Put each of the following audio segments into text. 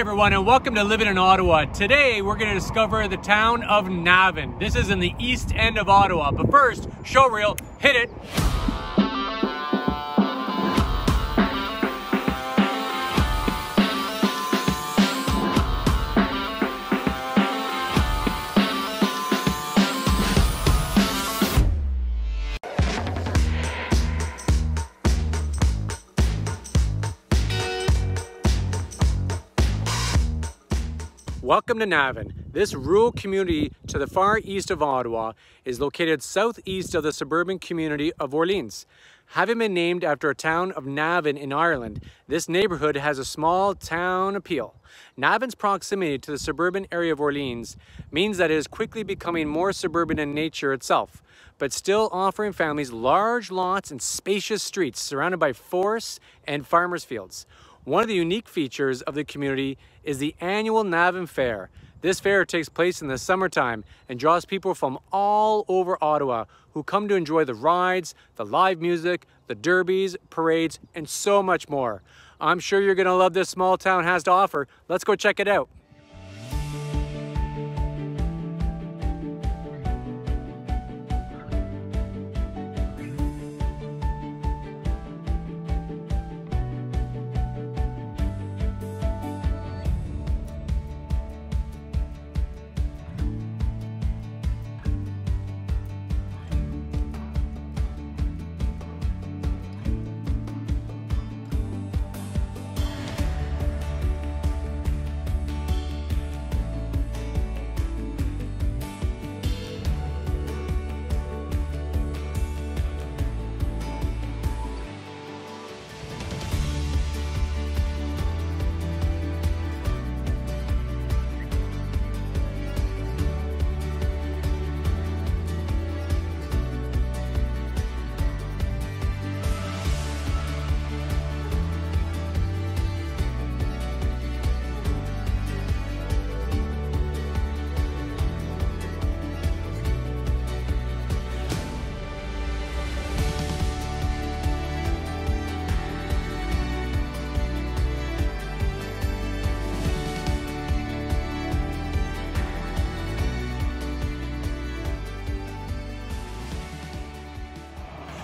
Everyone and welcome to Living in Ottawa. Today we're going to discover the town of Navan. This is in the east end of Ottawa. But first, show reel, hit it. Welcome to Navan. This rural community to the far east of Ottawa is located southeast of the suburban community of Orleans. Having been named after a town of Navan in Ireland, this neighborhood has a small town appeal. Navan's proximity to the suburban area of Orleans means that it is quickly becoming more suburban in nature itself, but still offering families large lots and spacious streets surrounded by forests and farmers' fields. One of the unique features of the community is the annual Navan Fair. This fair takes place in the summertime and draws people from all over Ottawa who come to enjoy the rides, the live music, the derbies, parades, and so much more. I'm sure you're gonna love this small town has to offer. Let's go check it out.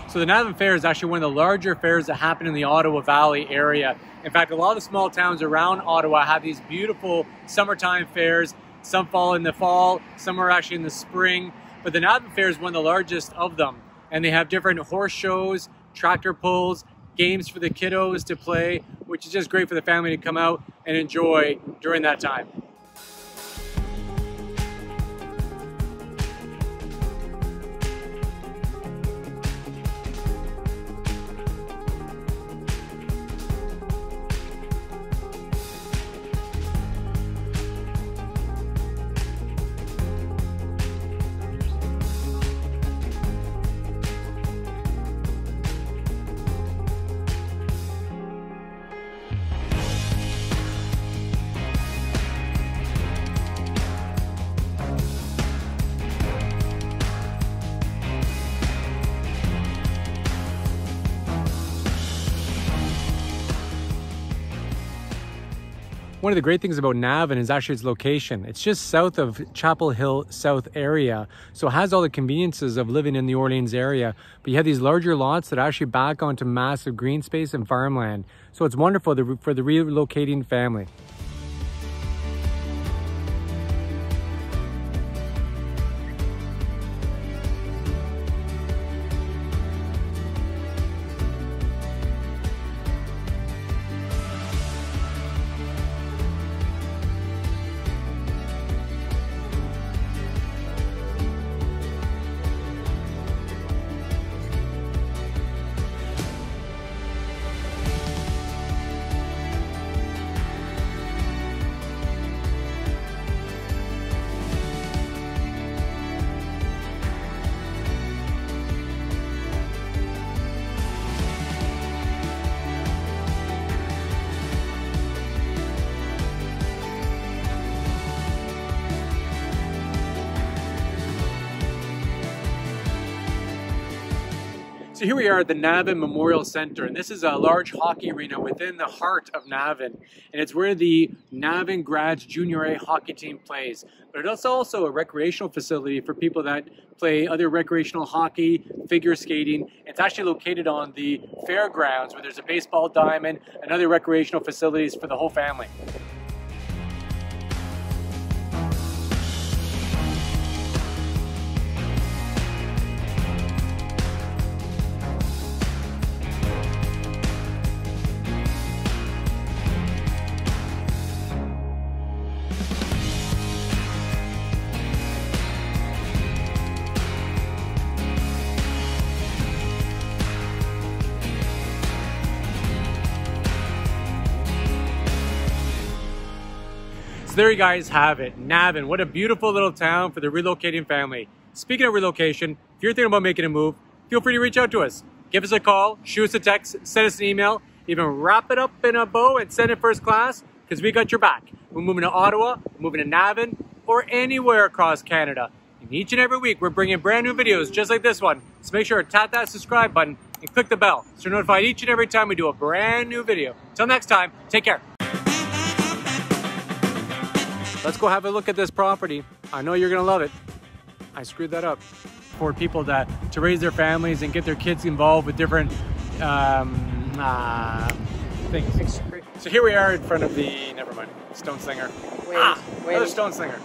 So the Navan Fair is actually one of the larger fairs that happen in the Ottawa Valley area. In fact, a lot of the small towns around Ottawa have these beautiful summertime fairs. Some fall in the fall, some are actually in the spring, but the Navan Fair is one of the largest of them. And they have different horse shows, tractor pulls, games for the kiddos to play, which is just great for the family to come out and enjoy during that time. One of the great things about Navan is actually its location. It's just south of Chapel Hill South area, so it has all the conveniences of living in the Orleans area, but you have these larger lots that actually back onto massive green space and farmland. So it's wonderful for the relocating family. So here we are at the Navan Memorial Center, and this is a large hockey arena within the heart of Navan, and it's where the Navan Grads Junior A hockey team plays. But it's also a recreational facility for people that play other recreational hockey, figure skating. It's actually located on the fairgrounds where there's a baseball diamond and other recreational facilities for the whole family. There you guys have it, Navan. What a beautiful little town for the relocating family. Speaking of relocation, if you're thinking about making a move, feel free to reach out to us. Give us a call, shoot us a text, send us an email, even wrap it up in a bow and send it first class, because we got your back. We're moving to Ottawa, we're moving to Navan, or anywhere across Canada. And each and every week, we're bringing brand new videos just like this one. So make sure to tap that subscribe button and click the bell so you're notified each and every time we do a brand new video. Till next time, take care. Let's go have a look at this property. I know you're gonna love it. I screwed that up. For people that to raise their families and get their kids involved with different um, uh, things. So here we are in front of the, never mind, Stone Slinger. Wait, ah, wait. Another Stone Slinger.